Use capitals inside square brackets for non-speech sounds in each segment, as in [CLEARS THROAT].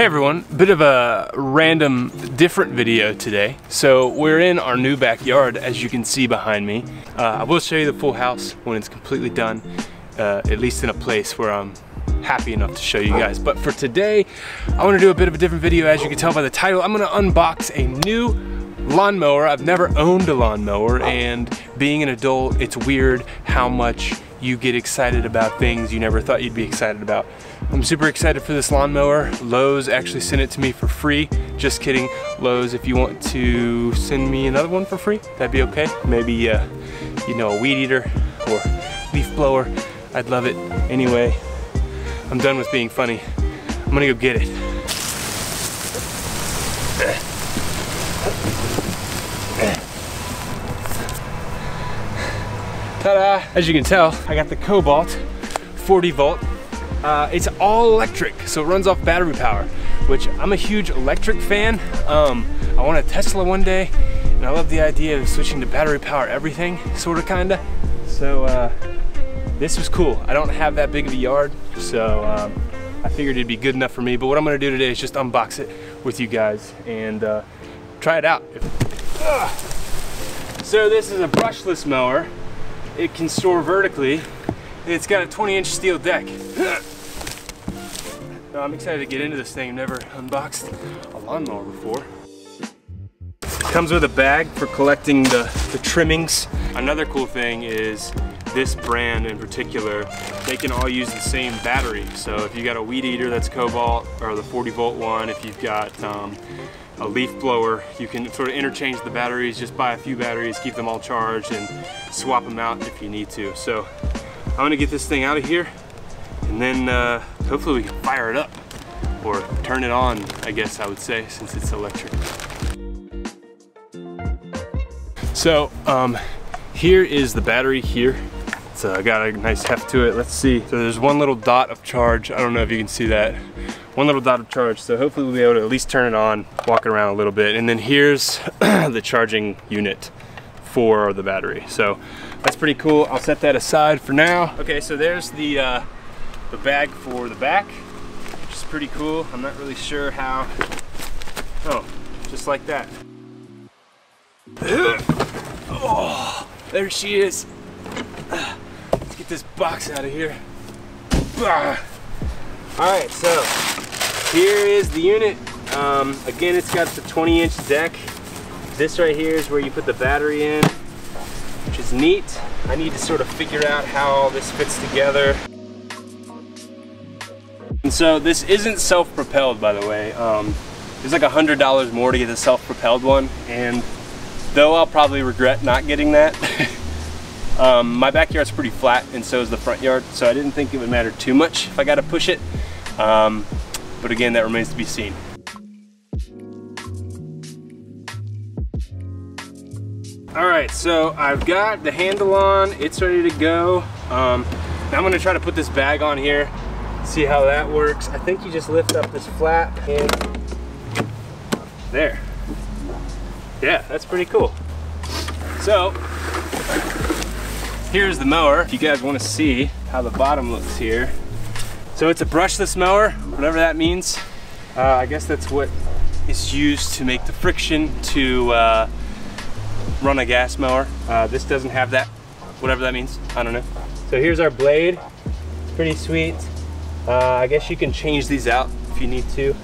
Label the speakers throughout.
Speaker 1: Hey everyone, bit of a random different video today. So we're in our new backyard as you can see behind me. Uh, I will show you the full house when it's completely done, uh, at least in a place where I'm happy enough to show you guys. But for today, I wanna do a bit of a different video as you can tell by the title. I'm gonna unbox a new lawnmower. I've never owned a lawnmower and being an adult, it's weird how much you get excited about things you never thought you'd be excited about. I'm super excited for this lawnmower. Lowe's actually sent it to me for free. Just kidding. Lowe's, if you want to send me another one for free, that'd be okay. Maybe, uh, you know, a weed eater or leaf blower. I'd love it. Anyway, I'm done with being funny. I'm gonna go get it. Ta-da! As you can tell, I got the Kobalt 40 volt uh, it's all electric, so it runs off battery power, which I'm a huge electric fan. Um, I want a Tesla one day, and I love the idea of switching to battery power everything, sort of, kinda. So uh, this was cool. I don't have that big of a yard, so um, I figured it'd be good enough for me. But what I'm gonna do today is just unbox it with you guys and uh, try it out. So this is a brushless mower. It can store vertically. It's got a 20 inch steel deck. No, I'm excited to get into this thing. I've never unboxed a lawnmower before. Comes with a bag for collecting the, the trimmings. Another cool thing is this brand in particular, they can all use the same battery. So if you got a weed eater that's Kobalt or the 40 volt one, if you've got um, a leaf blower, you can sort of interchange the batteries, just buy a few batteries, keep them all charged and swap them out if you need to. So I'm gonna get this thing out of here and then uh, hopefully we can fire it up or turn it on, I guess I would say, since it's electric. So um, here is the battery here. It's uh, got a nice heft to it. Let's see. So there's one little dot of charge. I don't know if you can see that. One little dot of charge. So hopefully we'll be able to at least turn it on, walk around a little bit. And then here's [CLEARS THROAT] the charging unit for the battery. So that's pretty cool. I'll set that aside for now. Okay, so there's the uh, the bag for the back, which is pretty cool. I'm not really sure how. Oh, just like that. [CLEARS THROAT] Oh, there she is. Let's get this box out of here. All right, so here is the unit. Um, again, it's got the 20 inch deck. This right here is where you put the battery in, which is neat. I need to sort of figure out how all this fits together. And so this isn't self-propelled, by the way. Um, it's like a hundred dollars more to get the self-propelled one, and though I'll probably regret not getting that, [LAUGHS] um, my backyard's pretty flat, and so is the front yard, so I didn't think it would matter too much if I got to push it. Um, but again, that remains to be seen. All right, so I've got the handle on, it's ready to go. Um, now I'm gonna try to put this bag on here see how that works. I think you just lift up this flap and there. Yeah, that's pretty cool. So, here's the mower. If you guys wanna see how the bottom looks here. So it's a brushless mower, whatever that means. Uh, I guess that's what is used to make the friction to uh, run a gas mower. Uh, this doesn't have that, whatever that means, I don't know. So here's our blade, it's pretty sweet. Uh, I guess you can change these out if you need to.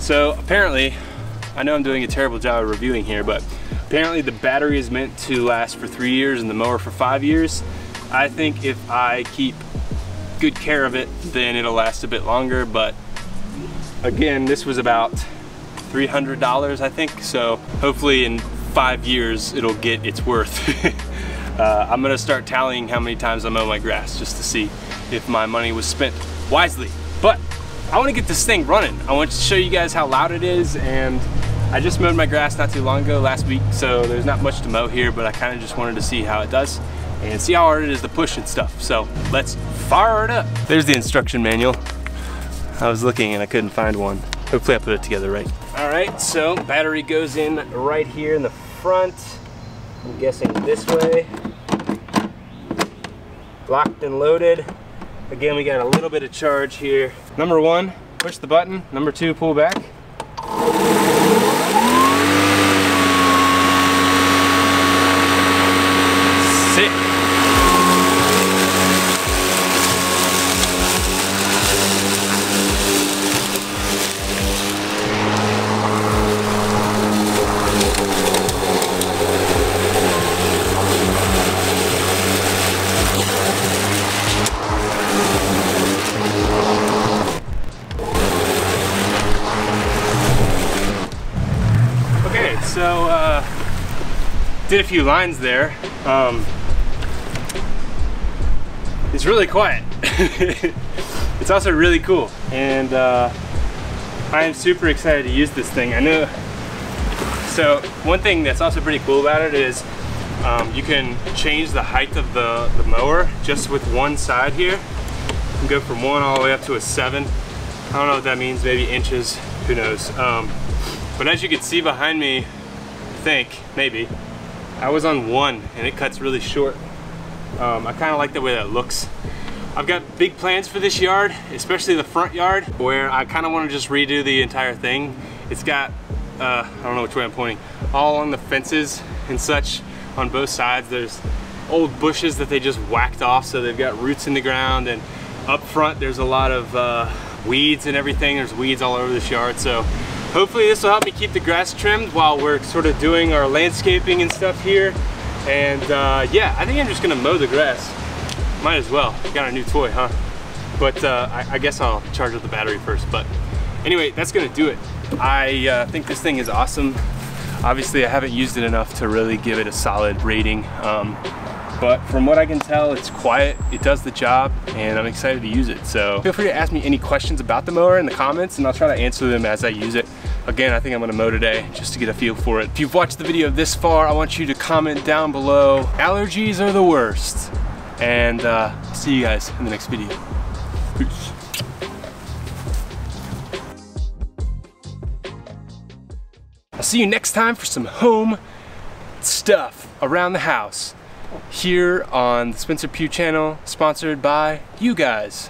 Speaker 1: So apparently, I know I'm doing a terrible job of reviewing here, but apparently the battery is meant to last for three years and the mower for five years. I think if I keep good care of it, then it'll last a bit longer, but again, this was about $300, I think, so hopefully in five years it'll get its worth. [LAUGHS] uh, I'm gonna start tallying how many times I mow my grass just to see if my money was spent wisely. But I wanna get this thing running. I want to show you guys how loud it is and I just mowed my grass not too long ago, last week, so there's not much to mow here, but I kind of just wanted to see how it does and see how hard it is to push and stuff. So let's fire it up. There's the instruction manual. I was looking and I couldn't find one. Hopefully I put it together right. All right, so battery goes in right here in the front. I'm guessing this way. Locked and loaded. Again, we got a little bit of charge here. Number one, push the button. Number two, pull back. Sick. Did a few lines there. Um, it's really quiet. [LAUGHS] it's also really cool, and uh, I am super excited to use this thing. I know. So one thing that's also pretty cool about it is um, you can change the height of the, the mower just with one side here. You can go from one all the way up to a seven. I don't know what that means, maybe inches, who knows. Um, but as you can see behind me, think, maybe. I was on one and it cuts really short. Um, I kind of like the way that looks. I've got big plans for this yard, especially the front yard, where I kind of want to just redo the entire thing. It's got, uh, I don't know which way I'm pointing, all on the fences and such on both sides. There's old bushes that they just whacked off so they've got roots in the ground and up front there's a lot of uh, weeds and everything. There's weeds all over this yard. So Hopefully this will help me keep the grass trimmed while we're sort of doing our landscaping and stuff here. And uh, yeah, I think I'm just gonna mow the grass. Might as well, got a new toy, huh? But uh, I, I, guess I'll charge up the battery first. But anyway, that's gonna do it. I uh, think this thing is awesome. Obviously I haven't used it enough to really give it a solid rating. Um, but from what I can tell, it's quiet, it does the job, and I'm excited to use it. So feel free to ask me any questions about the mower in the comments, and I'll try to answer them as I use it. Again, I think I'm gonna mow today just to get a feel for it. If you've watched the video this far, I want you to comment down below. Allergies are the worst. And uh, see you guys in the next video. Peace. I'll see you next time for some home stuff around the house here on the Spencer Pugh channel, sponsored by you guys.